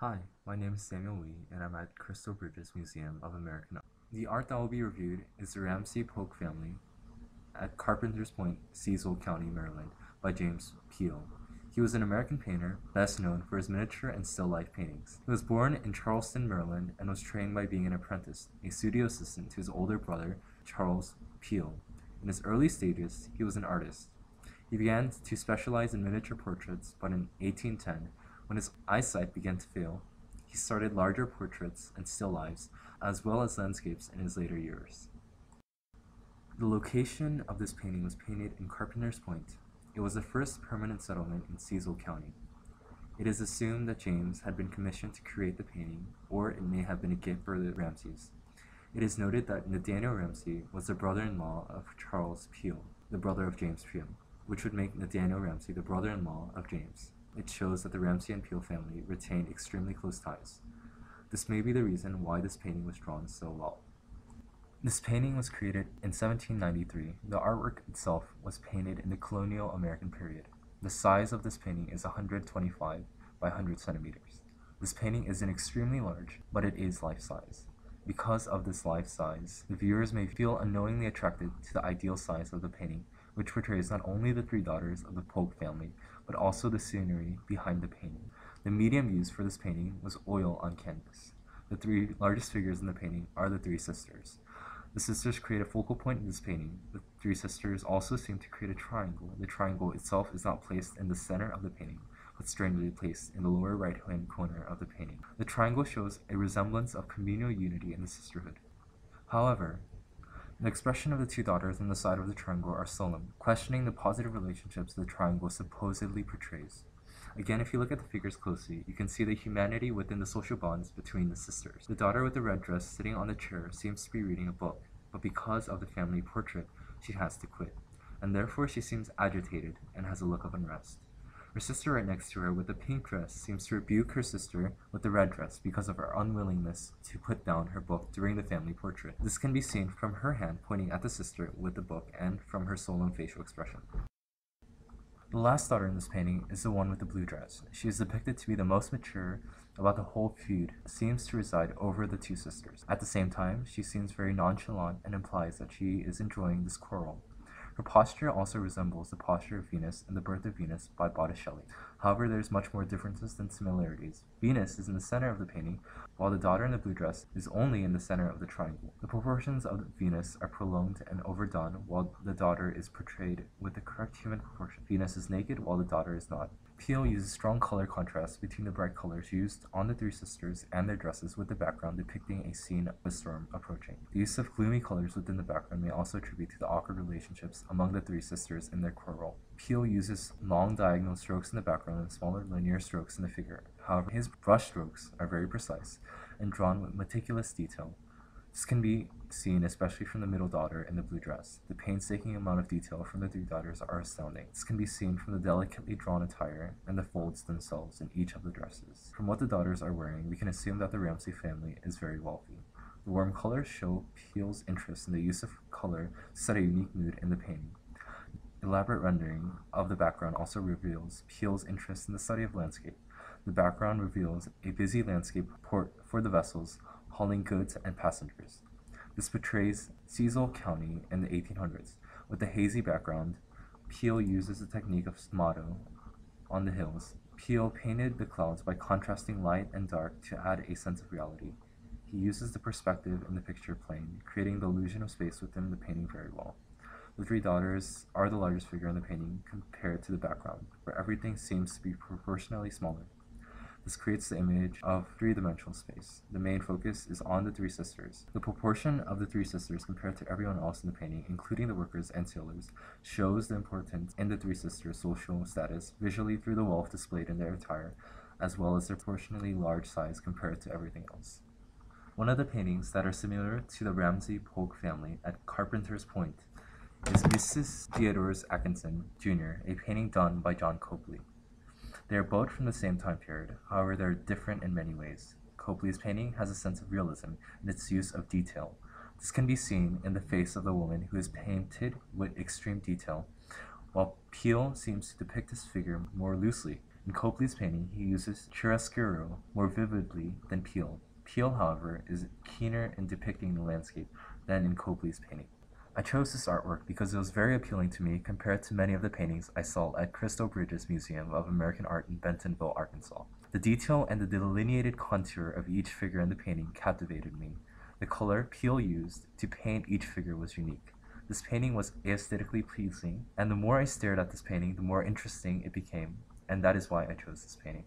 Hi, my name is Samuel Lee, and I'm at Crystal Bridges Museum of American Art. The art that will be reviewed is the Ramsay Polk family at Carpenter's Point, Cecil County, Maryland, by James Peale. He was an American painter, best known for his miniature and still life paintings. He was born in Charleston, Maryland, and was trained by being an apprentice, a studio assistant to his older brother, Charles Peale. In his early stages, he was an artist. He began to specialize in miniature portraits, but in 1810, when his eyesight began to fail, he started larger portraits and still lifes, as well as landscapes in his later years. The location of this painting was painted in Carpenter's Point. It was the first permanent settlement in Cecil County. It is assumed that James had been commissioned to create the painting, or it may have been a gift for the Ramsays. It is noted that Nathaniel Ramsay was the brother-in-law of Charles Peale, the brother of James Peale, which would make Nathaniel Ramsay the brother-in-law of James. It shows that the Ramsay and Peale family retained extremely close ties. This may be the reason why this painting was drawn so well. This painting was created in 1793. The artwork itself was painted in the colonial American period. The size of this painting is 125 by 100 centimeters. This painting isn't extremely large, but it is life-size. Because of this life size, the viewers may feel unknowingly attracted to the ideal size of the painting, which portrays not only the three daughters of the Polk family, but also the scenery behind the painting. The medium used for this painting was oil on canvas. The three largest figures in the painting are the three sisters. The sisters create a focal point in this painting. The three sisters also seem to create a triangle. The triangle itself is not placed in the center of the painting, but strangely placed in the lower right-hand corner of the painting. The triangle shows a resemblance of communal unity in the sisterhood. However, the expression of the two daughters on the side of the triangle are solemn, questioning the positive relationships the triangle supposedly portrays. Again, if you look at the figures closely, you can see the humanity within the social bonds between the sisters. The daughter with the red dress sitting on the chair seems to be reading a book, but because of the family portrait, she has to quit, and therefore she seems agitated and has a look of unrest. Her sister right next to her with the pink dress seems to rebuke her sister with the red dress because of her unwillingness to put down her book during the family portrait. This can be seen from her hand pointing at the sister with the book and from her solemn facial expression. The last daughter in this painting is the one with the blue dress. She is depicted to be the most mature about the whole feud, seems to reside over the two sisters. At the same time, she seems very nonchalant and implies that she is enjoying this quarrel. Her posture also resembles the posture of Venus in The Birth of Venus by Botticelli. However, there's much more differences than similarities. Venus is in the center of the painting, while the daughter in the blue dress is only in the center of the triangle. The proportions of Venus are prolonged and overdone, while the daughter is portrayed with the correct human proportion. Venus is naked, while the daughter is not. Peale uses strong color contrast between the bright colors used on the three sisters and their dresses with the background depicting a scene of a storm approaching. The use of gloomy colors within the background may also attribute to the awkward relationships among the three sisters in their quarrel. Peale uses long diagonal strokes in the background and smaller linear strokes in the figure. However, his brush strokes are very precise and drawn with meticulous detail. This can be seen especially from the middle daughter in the blue dress. The painstaking amount of detail from the three daughters are astounding. This can be seen from the delicately drawn attire and the folds themselves in each of the dresses. From what the daughters are wearing, we can assume that the Ramsay family is very wealthy. The warm colors show Peale's interest in the use of color to set a unique mood in the painting. Elaborate rendering of the background also reveals Peale's interest in the study of landscape. The background reveals a busy landscape port for the vessels hauling goods and passengers. This portrays Cecil County in the 1800s. With a hazy background, Peale uses the technique of sfumato on the hills. Peale painted the clouds by contrasting light and dark to add a sense of reality. He uses the perspective in the picture plane, creating the illusion of space within the painting very well. The three daughters are the largest figure in the painting compared to the background, where everything seems to be proportionally smaller. This creates the image of three-dimensional space. The main focus is on the three sisters. The proportion of the three sisters compared to everyone else in the painting, including the workers and sailors, shows the importance in the three sisters' social status visually through the wealth displayed in their attire, as well as their proportionally large size compared to everything else. One of the paintings that are similar to the Ramsay Polk family at Carpenter's Point is Mrs. Theodore Atkinson, Jr., a painting done by John Copley. They are both from the same time period, however they are different in many ways. Copley's painting has a sense of realism in its use of detail. This can be seen in the face of the woman who is painted with extreme detail, while Peale seems to depict this figure more loosely. In Copley's painting, he uses chiaroscuro more vividly than Peale. Peale, however, is keener in depicting the landscape than in Copley's painting. I chose this artwork because it was very appealing to me compared to many of the paintings I saw at Crystal Bridges Museum of American Art in Bentonville, Arkansas. The detail and the delineated contour of each figure in the painting captivated me. The color Peale used to paint each figure was unique. This painting was aesthetically pleasing, and the more I stared at this painting, the more interesting it became, and that is why I chose this painting.